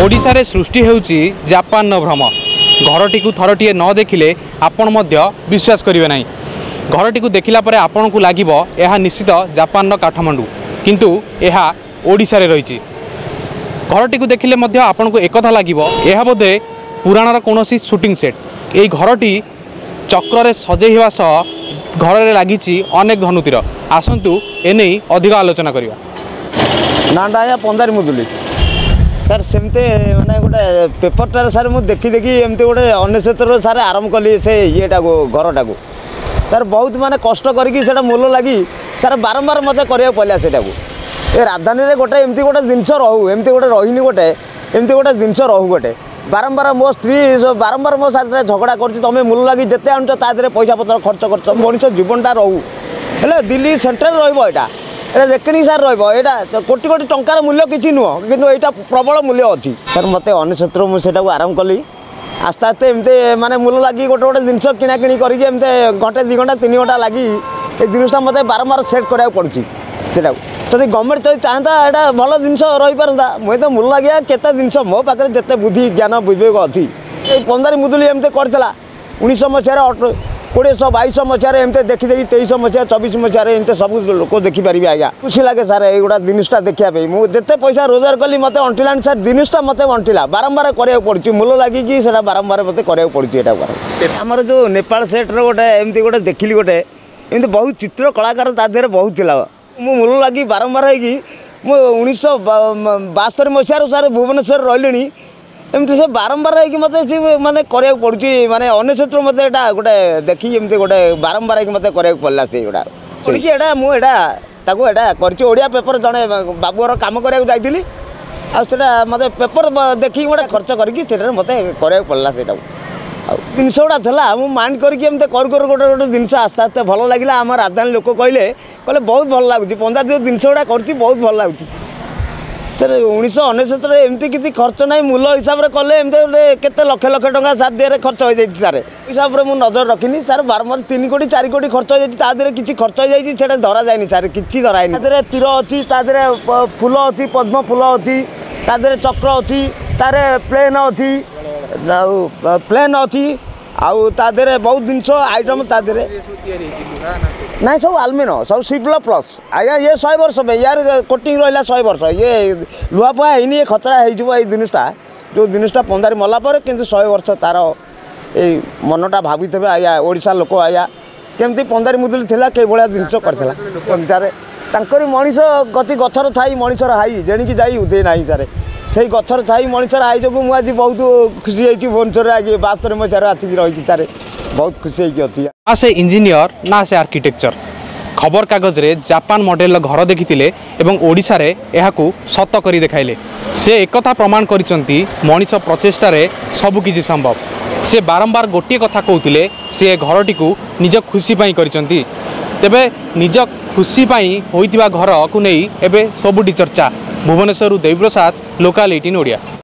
ଓଡ଼ିଶାରେ ସୃଷ୍ଟି ହେଉଛି ଜାପାନର ଭ୍ରମ ଘରଟିକୁ ଥରଟିଏ ନ ଦେଖିଲେ ଆପଣ ମଧ୍ୟ ବିଶ୍ୱାସ କରିବେ ନାହିଁ ଘରଟିକୁ ଦେଖିଲା ପରେ ଆପଣଙ୍କୁ ଲାଗିବ ଏହା ନିଶ୍ଚିତ ଜାପାନର କାଠମାଣ୍ଡୁ କିନ୍ତୁ ଏହା ଓଡ଼ିଶାରେ ରହିଛି ଘରଟିକୁ ଦେଖିଲେ ମଧ୍ୟ ଆପଣଙ୍କୁ ଏକଥା ଲାଗିବ ଏହା ବୋଧେ ପୁରାଣର କୌଣସି ସୁଟିଂ ସେଟ୍ ଏହି ଘରଟି ଚକ୍ରରେ ସଜେଇ ହେବା ସହ ଘରରେ ଲାଗିଛି ଅନେକ ଧନୁତୀର ଆସନ୍ତୁ ଏନେଇ ଅଧିକ ଆଲୋଚନା କରିବା ନାଁଟା ଆଜ୍ଞା ପନ୍ଦାରି ମୁଦୁଲି ସାର୍ ସେମିତି ମାନେ ଗୋଟେ ପେପରଟାରେ ସାର୍ ମୁଁ ଦେଖି ଦେଖି ଏମିତି ଗୋଟେ ଅନେଶ୍ୱତରୁ ସାର୍ ଆରମ୍ଭ କଲି ସେ ଇଏଟାକୁ ଘରଟାକୁ ସାର୍ ବହୁତ ମାନେ କଷ୍ଟ କରିକି ସେଇଟା ମୂଲ ଲାଗି ସାର୍ ବାରମ୍ବାର ମୋତେ କରିବାକୁ ପଡ଼ିଲା ସେଇଟାକୁ ଏ ରାଜଧାନୀରେ ଗୋଟେ ଏମିତି ଗୋଟେ ଜିନିଷ ରହୁ ଏମିତି ଗୋଟେ ରହିନି ଗୋଟେ ଏମିତି ଗୋଟେ ଜିନିଷ ରହୁ ଗୋଟେ ବାରମ୍ବାର ମୋ ସ୍ତ୍ରୀ ବାରମ୍ବାର ମୋ ସାଥିରେ ଝଗଡ଼ା କରୁଛି ତୁମେ ମୂଲ ଲାଗି ଯେତେ ଆଣୁଛ ତା ଦେହରେ ପଇସା ପତ୍ର ଖର୍ଚ୍ଚ କରୁଛ ମଣିଷ ଜୀବନଟା ରହୁ ହେଲେ ଦିଲ୍ଲୀ ସେଣ୍ଟରରେ ରହିବ ଏଇଟା এটা ରେକର୍ଡିଂ ସାର୍ রহব এটা কোটি কোটি টঙ্কার মূল্য কিছু নুহ কিন্তু এইটা প্রবল মূল্য ଅଛି স্যার মতো অনেক ମୁଁ ସେଇଟାକୁ ଆରମ୍ଭ କଲି আস্তে আস্তে এমতে মানে মূল লাগি গোটে গোটে জিনিস কিনা কিনি করি এমতে ঘটে দুই ঘন্টা তিন ঘন্টা লাগি এই জিনিসটা মতো বারম্বার সেট করা পড়ুছি সেটা যদি গভর্নমেন্ট যদি চাহতা এটা ভালো জিনিস রইপারতা মুই তো মূল লাগিয়া কত জিনিস মো পাখে যেতে বুদ্ধি জ্ঞান বিবেক অছি এই পন্দারি মুদুলি এমতে করেছিলা উনিশশো মশায় किडश बइस मस एमती देखिदेखि तेइस मसिह चबिस मसहे सब लोक देखि पारि आज खुसी लाग्यो सार ए जिनिस देखापे पैसा रोजगार कली मते अन्टिन सर जिसटा मते अन्टिला बारम्बार गरेको पर्डिन्छ मूल लगिक बारम्बार मते पर्छ आम जो नेट्र गएी गएल गए चलाकार तारेहे बहुत था मूलि बारम्बार हैक म उस बास्तरी सर भुवनेश्वर रह ଏମିତି ସେ ବାରମ୍ବାର ହେଇକି ମୋତେ ସେ ମାନେ କରିବାକୁ ପଡ଼ୁଛି ମାନେ ଅନ୍ୟ ସୂତ୍ର ମୋତେ ଏଇଟା ଗୋଟେ ଦେଖିକି ଏମିତି ଗୋଟେ ବାରମ୍ବାର ହେଇକି ମୋତେ କରିବାକୁ ପଡ଼ିଲା ସେଇଗୁଡ଼ା ଶୁଣିକି ଏଇଟା ମୁଁ ଏଇଟା ତାକୁ ଏଇଟା କରିଛି ଓଡ଼ିଆ ପେପର୍ ଜଣେ ବାବୁର କାମ କରିବାକୁ ଯାଇଥିଲି ଆଉ ସେଇଟା ମୋତେ ପେପର୍ ଦେଖିକି ଗୋଟେ ଖର୍ଚ୍ଚ କରିକି ସେଇଟାରେ ମୋତେ କରିବାକୁ ପଡ଼ିଲା ସେଇଟାକୁ ଆଉ ଜିନିଷ ଗୁଡ଼ା ଥିଲା ମୁଁ ମାଇଣ୍ଡ କରିକି ଏମିତି କରୁ କରୁ ଗୋଟେ ଗୋଟେ ଜିନିଷ ଆସ୍ତେ ଆସ୍ତେ ଭଲ ଲାଗିଲା ଆମ ରାଜଧାନୀ ଲୋକ କହିଲେ କହିଲେ ବହୁତ ଭଲ ଲାଗୁଛି ପଞ୍ଜାବ ଯେଉଁ ଜିନିଷ ଗୁଡ଼ା କରୁଛି ବହୁତ ଭଲ ଲାଗୁଛି ସାର୍ ଉଣେଇଶହ ଅନେଶ୍ୱତରେ ଏମିତି କିଛି ଖର୍ଚ୍ଚ ନାହିଁ ମୂଲ ହିସାବରେ କଲେ ଏମିତି ଗୋଟେ କେତେ ଲକ୍ଷ ଲକ୍ଷ ଟଙ୍କା ସାର୍ ଦେହରେ ଖର୍ଚ୍ଚ ହୋଇଯାଇଛି ସାର୍ ହିସାବରେ ମୁଁ ନଜର ରଖିନି ସାର୍ ବାରମ୍ବାର ତିନି କୋଟି ଚାରି କୋଟି ଖର୍ଚ୍ଚ ହୋଇଯାଇଛି ତା ଦେହରେ କିଛି ଖର୍ଚ୍ଚ ହୋଇଯାଇଛି ସେଇଟା ଧରାଯାଇନି ସାର୍ କିଛି ଧରାଇନି ତା ଦେହରେ ତୀର ଅଛି ତା ଦେହରେ ଫୁଲ ଅଛି ପଦ୍ମ ଫୁଲ ଅଛି ତା ଦେହରେ ଚକ୍ର ଅଛି ତାରେ ପ୍ଲେନ୍ ଅଛି ଆଉ ପ୍ଲେନ୍ ଅଛି ଆଉ ତା ଦେହରେ ବହୁତ ଜିନିଷ ଆଇଟମ୍ ତା ଦେହରେ ନାଇଁ ସବୁ ଆଲମିନ ସବୁ ସିପ୍ଲ ପ୍ଲସ୍ ଆଜ୍ଞା ଇଏ ଶହେ ବର୍ଷ ପାଇଁ ୟାର କୋଟିଂ ରହିଲା ଶହେ ବର୍ଷ ଇଏ ଲୁହାଫୁହା ହେଇନି ଇଏ ଖତରା ହେଇଯିବ ଏଇ ଜିନିଷଟା ଯେଉଁ ଜିନିଷଟା ପନ୍ଦାରି ମଲା ପରେ କିନ୍ତୁ ଶହେ ବର୍ଷ ତାର ଏଇ ମନଟା ଭାବିଥିବେ ଆଜ୍ଞା ଓଡ଼ିଶା ଲୋକ ଆଜ୍ଞା କେମିତି ପନ୍ଦାରି ମୁଦୁଲି ଥିଲା କେଉଁଭଳିଆ ଜିନିଷ କରିଥିଲା କେମିତି ତାଙ୍କରି ମଣିଷ ଗତି ଗଛର ଛାଇ ମଣିଷର ହାଇ ଯେଣିକି ଯାଇ ଉଦେ ନାହିଁ ସାରେ সেই গছর ছাই মଣିষর আই যোগ মু আজ বহুত খুশি হয়েছি ভুবনেশ্বরের আজ বাস্তরে মো চার আসিকি রয়েছি তার বহুত খুশি হয়েছি অতি না সে ইঞ্জিনিয়র না সে আর্কিটেকচর খবরকাগজরে জাপান মডেলর ঘর দেখিলে এবং ওড়শার এখন সত করে দেখাইলে সে একথা প্রমাণ করেছেন মনিষ প্রচেষ্টার সবুকিছি সম্ভব সে বারম্বার গোটিয়ে কথা কৌলে সে ঘরটি নিজ খুশি পাই করেছেন তেবে নিজ খুশি পাই হয়ে ঘরকু নেই এবে সবুটি চর্চা ଭୁବନେଶ୍ୱରରୁ ଦେବୀ ପ୍ରସାଦ ଲୋକାଲ୍ ଏଇଟିନ୍ ଓଡ଼ିଆ